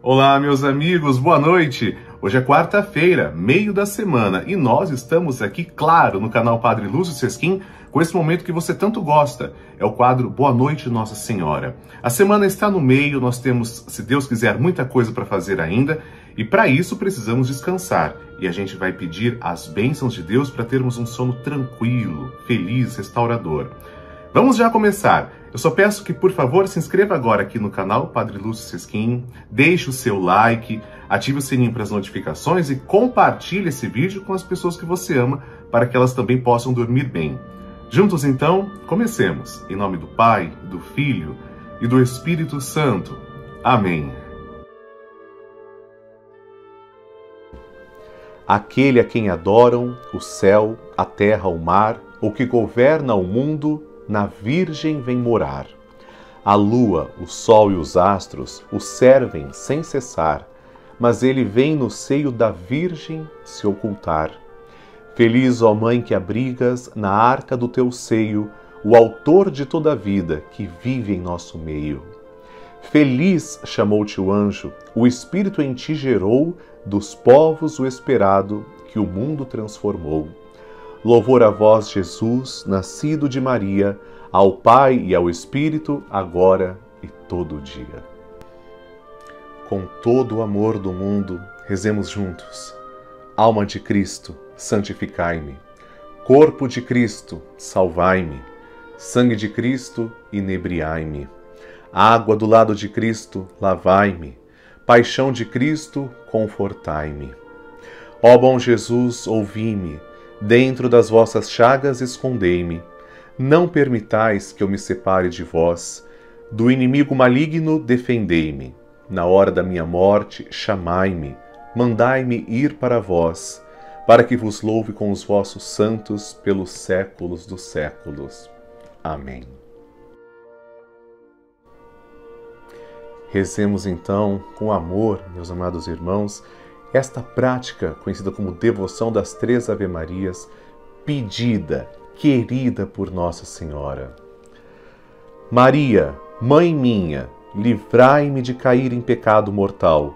Olá, meus amigos, boa noite. Hoje é quarta-feira, meio da semana, e nós estamos aqui, claro, no canal Padre Lúcio Sesquim, com esse momento que você tanto gosta. É o quadro Boa Noite, Nossa Senhora. A semana está no meio, nós temos, se Deus quiser, muita coisa para fazer ainda, e para isso precisamos descansar. E a gente vai pedir as bênçãos de Deus para termos um sono tranquilo, feliz, restaurador. Vamos já começar. Eu só peço que, por favor, se inscreva agora aqui no canal Padre Lúcio Sesquim, deixe o seu like, ative o sininho para as notificações e compartilhe esse vídeo com as pessoas que você ama para que elas também possam dormir bem. Juntos então, comecemos. Em nome do Pai, do Filho e do Espírito Santo. Amém. Aquele a quem adoram o céu, a terra, o mar, o que governa o mundo, na Virgem vem morar. A lua, o sol e os astros o servem sem cessar, mas ele vem no seio da Virgem se ocultar. Feliz, ó Mãe, que abrigas na arca do teu seio o Autor de toda a vida que vive em nosso meio. Feliz chamou-te o anjo, o Espírito em ti gerou, dos povos o esperado, que o mundo transformou. Louvor a vós, Jesus, nascido de Maria, ao Pai e ao Espírito, agora e todo dia. Com todo o amor do mundo, rezemos juntos. Alma de Cristo, santificai-me. Corpo de Cristo, salvai-me. Sangue de Cristo, inebriai-me. Água do lado de Cristo, lavai-me. Paixão de Cristo, confortai-me. Ó bom Jesus, ouvi-me. Dentro das vossas chagas escondei-me. Não permitais que eu me separe de vós. Do inimigo maligno defendei-me. Na hora da minha morte, chamai-me. Mandai-me ir para vós, para que vos louve com os vossos santos pelos séculos dos séculos. Amém. Rezemos então com amor, meus amados irmãos, esta prática conhecida como devoção das três Ave-Marias, pedida, querida por Nossa Senhora. Maria, Mãe minha, livrai-me de cair em pecado mortal,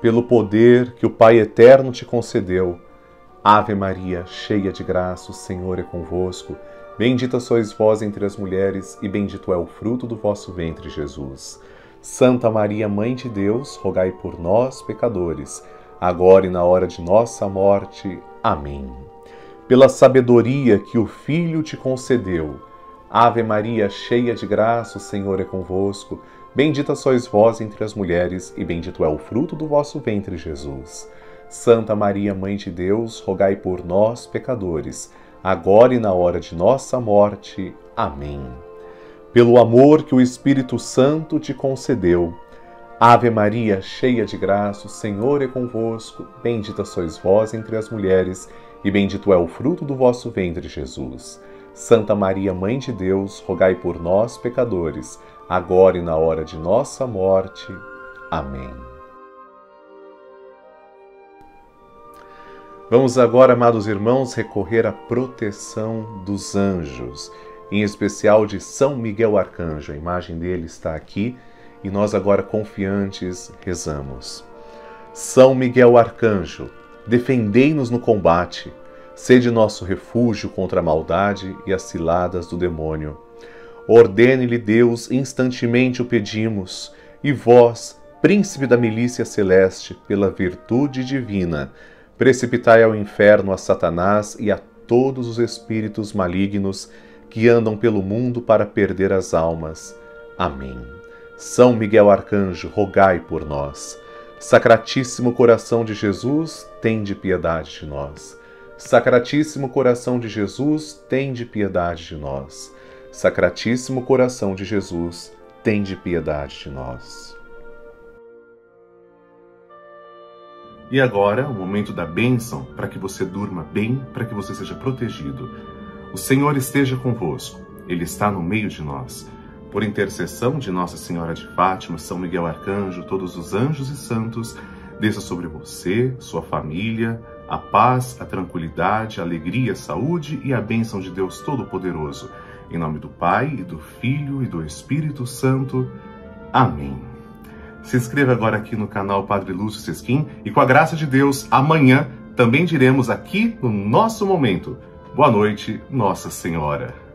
pelo poder que o Pai Eterno te concedeu. Ave Maria, cheia de graça, o Senhor é convosco. Bendita sois vós entre as mulheres, e bendito é o fruto do vosso ventre, Jesus. Santa Maria, Mãe de Deus, rogai por nós, pecadores, agora e na hora de nossa morte. Amém. Pela sabedoria que o Filho te concedeu, Ave Maria, cheia de graça, o Senhor é convosco. Bendita sois vós entre as mulheres, e bendito é o fruto do vosso ventre, Jesus. Santa Maria, Mãe de Deus, rogai por nós, pecadores, agora e na hora de nossa morte. Amém pelo amor que o Espírito Santo te concedeu. Ave Maria, cheia de graça, o Senhor é convosco. Bendita sois vós entre as mulheres, e bendito é o fruto do vosso ventre, Jesus. Santa Maria, Mãe de Deus, rogai por nós, pecadores, agora e na hora de nossa morte. Amém. Vamos agora, amados irmãos, recorrer à proteção dos anjos em especial de São Miguel Arcanjo. A imagem dele está aqui e nós agora confiantes rezamos. São Miguel Arcanjo, defendei-nos no combate, sede nosso refúgio contra a maldade e as ciladas do demônio. Ordene-lhe Deus, instantemente o pedimos, e vós, príncipe da milícia celeste, pela virtude divina, precipitai ao inferno a Satanás e a todos os espíritos malignos que andam pelo mundo para perder as almas. Amém. São Miguel Arcanjo, rogai por nós. Sacratíssimo coração de Jesus, tende piedade de nós. Sacratíssimo coração de Jesus, tende piedade de nós. Sacratíssimo coração de Jesus, tende piedade de nós. E agora, o momento da bênção para que você durma bem, para que você seja protegido. O Senhor esteja convosco, Ele está no meio de nós. Por intercessão de Nossa Senhora de Fátima, São Miguel Arcanjo, todos os anjos e santos, desça sobre você, sua família, a paz, a tranquilidade, a alegria, a saúde e a bênção de Deus Todo-Poderoso. Em nome do Pai, e do Filho e do Espírito Santo. Amém. Se inscreva agora aqui no canal Padre Lúcio Sesquim e com a graça de Deus, amanhã também diremos aqui no nosso momento. Boa noite, Nossa Senhora.